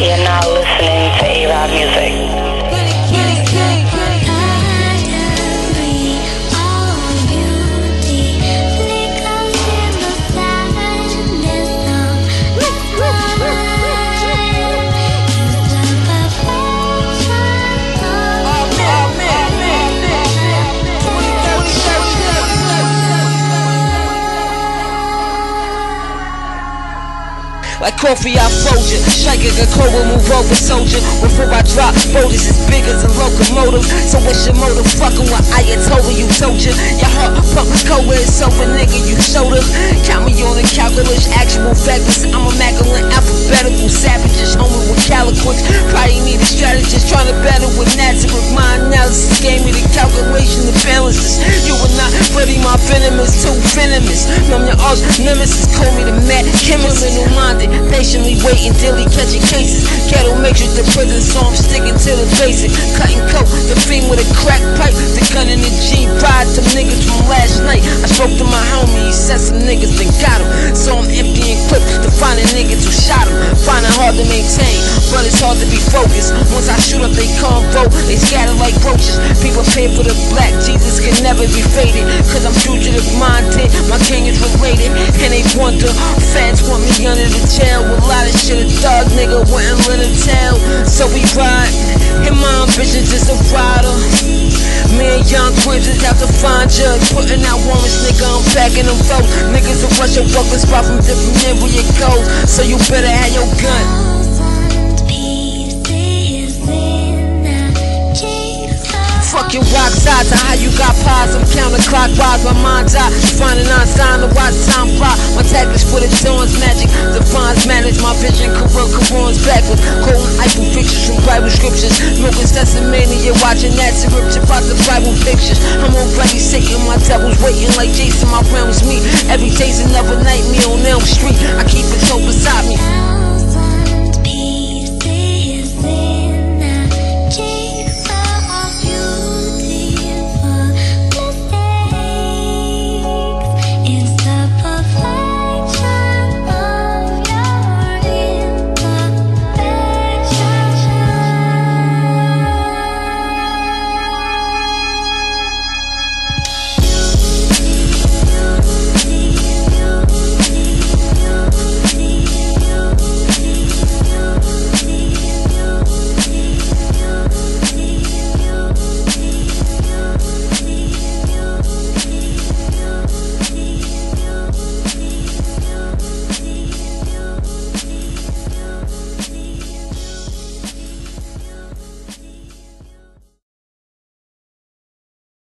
You're not listening to AraabMUZIK. Like coffee I fold you. Striker a cobra, move over soldier. Before I drop, boulders is bigger than locomotive. So what's your motive? Fucking with Ayatollah, you told you. Your heart pump cold it's over, nigga, you showed up. Count me on the calculus, actual factors. I'm a immaculate, alphabetical savages, homie with calicoes. Probably need a strategist trying to battle with Nazareth. My analysis gave me the calculation, the balances. You ready, my venomous, too venomous. Numb your arch nemesis, call me the mad chemist. Criminal minded, patiently waiting till he catching cases. Cattle matrix, the prison, so I'm sticking to the basic. Cutting coat, the fiend with a crack pipe, the gun in the G. Ride them niggas from last night. I spoke to my homie, he said some niggas then got him. So I'm empty and quick to find a nigga who shot him. Finding hard to maintain, but it's hard to be focused. Once I shoot they scatter like roaches. People pay for the black, Jesus can never be faded. Cause I'm fugitive minded, my king is related. And they wonder, fans want me under the jail. A lot of shit a thug nigga wouldn't let him tell. So we ride, and my ambition's just a rider. Me and young twins just have to find judge. Putting out warrants, nigga, I'm packing them votes. Niggas will rush your fucking spot from different area codes. So you better have your gun. Fuck rock sides and how you got pies. I'm counterclockwise, my mind's out. Finding Einstein to watch time fly. My tactics for the dawn's magic. Defines manage my vision. Corrupt Quran's backwards. Quoting Eiffel pictures from Bible scriptures. Milking Sesame, watching that scripture about the Bible pictures. I'm already Satan, my devil's waiting like Jason. My was me. Every day's another nightmare on Elm Street. I